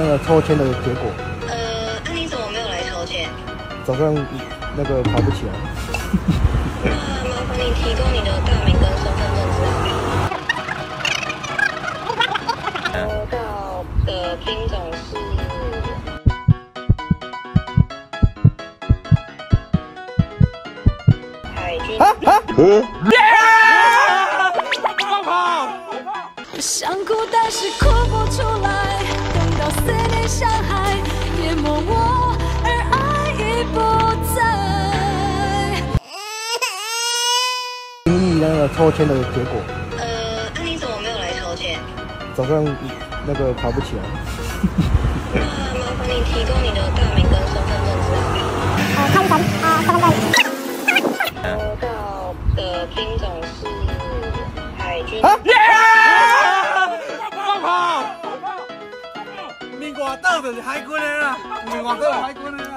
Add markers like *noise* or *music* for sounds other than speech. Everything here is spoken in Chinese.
那个抽签的结果。呃，那你怎么没有来抽签？早上那个跑不起来。那 *laughs* 麻烦你提供你的大名跟身份证资料。抽到的兵种是海军。想哭，但是哭不那个抽签的结果。呃，那你怎么没有来抽签？早上那个爬不起来。那麻烦你提供你的大名跟身份证资料。呃，蔡依晨，呃，身份证。抽到的兵种是海军。民国岛就是海军的啦，民国岛海军的。